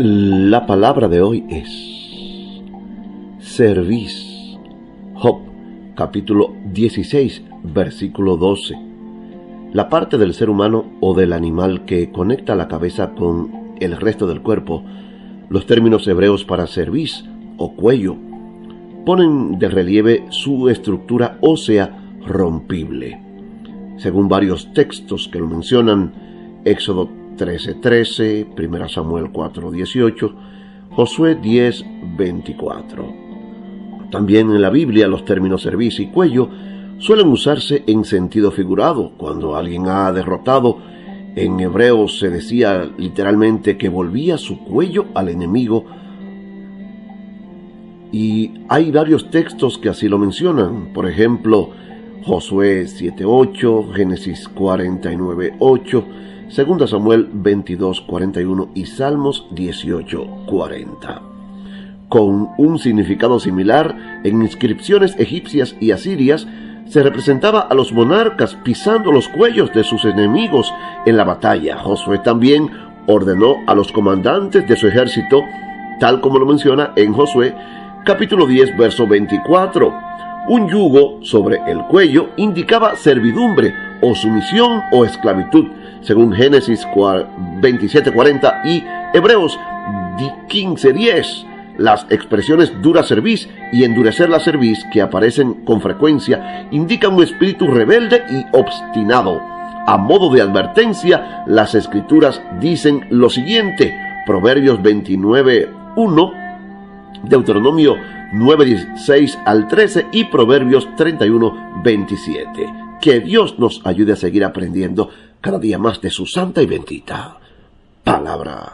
La palabra de hoy es servís. Job, capítulo 16, versículo 12. La parte del ser humano o del animal que conecta la cabeza con el resto del cuerpo, los términos hebreos para cerviz o cuello, ponen de relieve su estructura ósea rompible. Según varios textos que lo mencionan, Éxodo 13:13, 1 Samuel 4:18, Josué 10:24. También en la Biblia los términos cerviz y cuello suelen usarse en sentido figurado. Cuando alguien ha derrotado, en hebreo se decía literalmente que volvía su cuello al enemigo. Y hay varios textos que así lo mencionan. Por ejemplo, Josué 7.8, Génesis 49.8, Segunda Samuel 22, 41 y Salmos 18, 40. Con un significado similar, en inscripciones egipcias y asirias se representaba a los monarcas pisando los cuellos de sus enemigos en la batalla. Josué también ordenó a los comandantes de su ejército, tal como lo menciona en Josué capítulo 10, verso 24. Un yugo sobre el cuello indicaba servidumbre o sumisión o esclavitud, según Génesis 27:40 y Hebreos 15:10. Las expresiones dura cerviz y endurecer la cerviz que aparecen con frecuencia indican un espíritu rebelde y obstinado. A modo de advertencia, las escrituras dicen lo siguiente, Proverbios 29:1, Deuteronomio 9:16 al 13 y Proverbios 31:27. Que Dios nos ayude a seguir aprendiendo cada día más de su santa y bendita palabra.